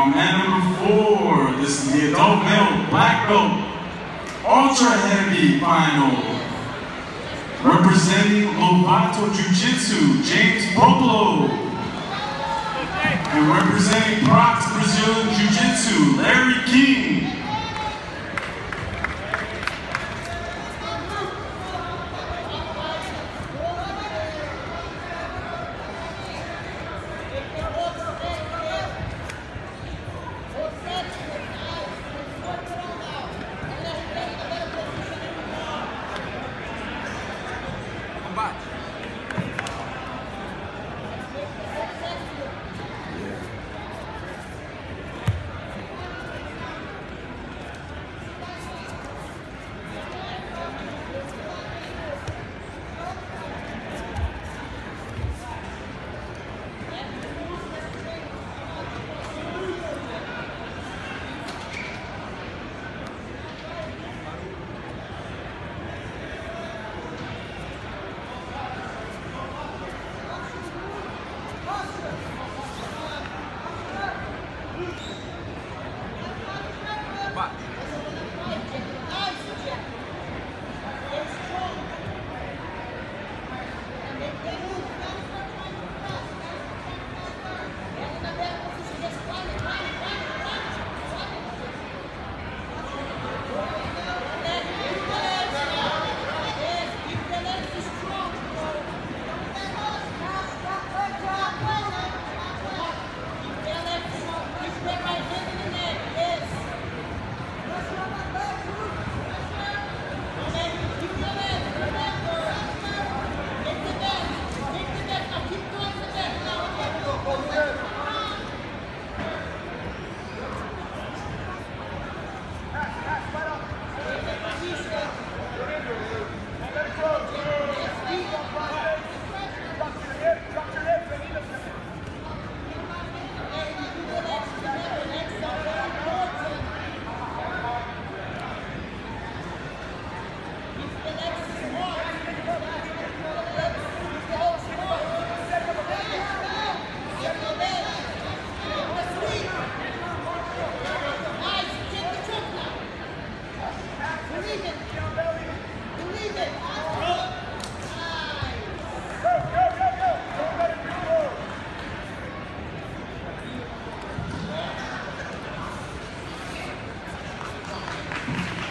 our man number four, this is the adult male black belt ultra heavy final. Representing Lovato Jiu-Jitsu, James Puopolo. And representing Prox Brazilian Jiu-Jitsu, Larry Kind.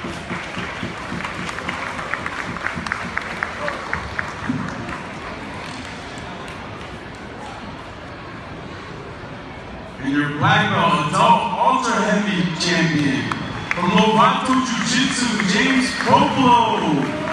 And your black belt adult ultra heavy champion from Lovato Jiu-Jitsu, James Puopolo.